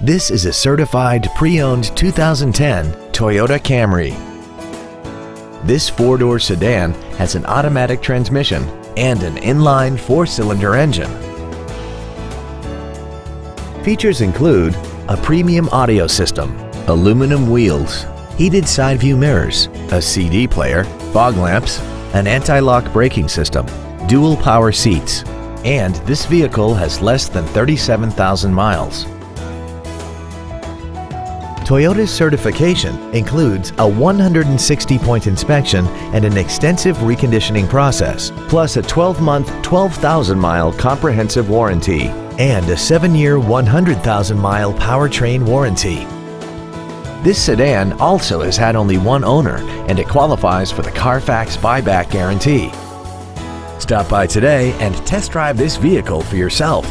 This is a certified pre-owned 2010 Toyota Camry. This four-door sedan has an automatic transmission and an inline four-cylinder engine. Features include a premium audio system, aluminum wheels, heated side view mirrors, a CD player, fog lamps, an anti-lock braking system, dual power seats, and this vehicle has less than 37,000 miles. Toyota's certification includes a 160-point inspection and an extensive reconditioning process, plus a 12-month, 12,000-mile comprehensive warranty and a 7-year, 100,000-mile powertrain warranty. This sedan also has had only one owner and it qualifies for the Carfax buyback guarantee. Stop by today and test drive this vehicle for yourself.